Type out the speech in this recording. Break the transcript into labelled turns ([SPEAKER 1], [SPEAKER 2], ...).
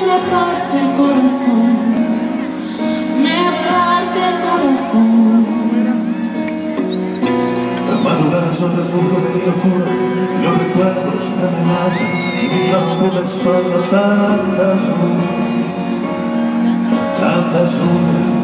[SPEAKER 1] me parte el corazón, me parte el corazón. Las madrugadas son refugio de mi locura y los recuerdos me amenazan y me clavan por la espalda tantas dudas, tantas dudas.